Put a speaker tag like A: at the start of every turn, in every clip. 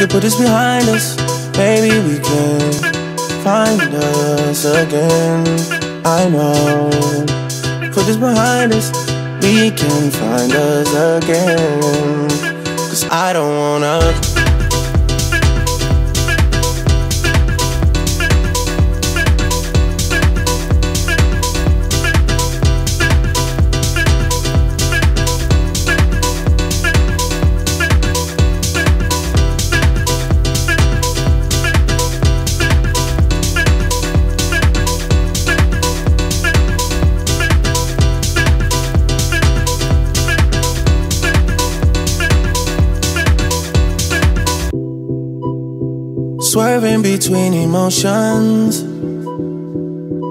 A: can put this behind us. Maybe we can find us again. I know. Put this behind us. We can find us again. Cause I don't wanna. Swerving between emotions.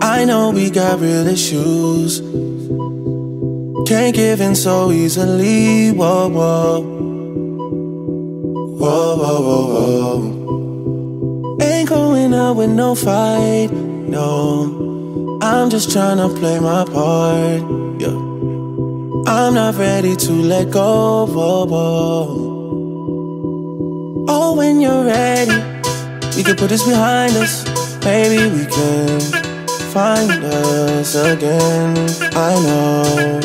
A: I know we got real issues. Can't give in so easily. Whoa, whoa. Whoa, whoa, whoa, whoa. Ain't going out with no fight. No. I'm just trying to play my part. Yeah. I'm not ready to let go. Whoa, whoa. Oh, when you're ready. We can put this behind us. Maybe we can find us again. I know.